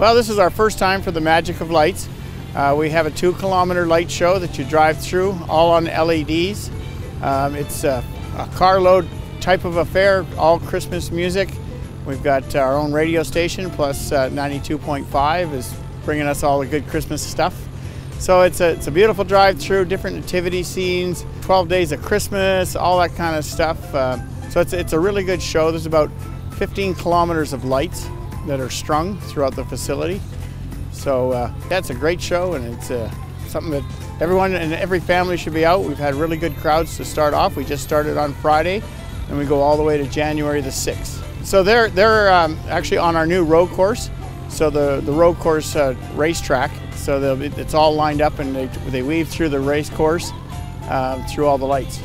Well, this is our first time for the Magic of Lights. Uh, we have a two kilometer light show that you drive through, all on LEDs. Um, it's a, a carload type of affair, all Christmas music. We've got our own radio station, plus uh, 92.5 is bringing us all the good Christmas stuff. So it's a, it's a beautiful drive through, different nativity scenes, 12 days of Christmas, all that kind of stuff. Uh, so it's, it's a really good show. There's about 15 kilometers of lights that are strung throughout the facility. So uh, that's a great show and it's uh, something that everyone and every family should be out. We've had really good crowds to start off. We just started on Friday and we go all the way to January the 6th. So they're, they're um, actually on our new road course. So the, the road course uh, racetrack. So be, it's all lined up and they, they weave through the race course uh, through all the lights.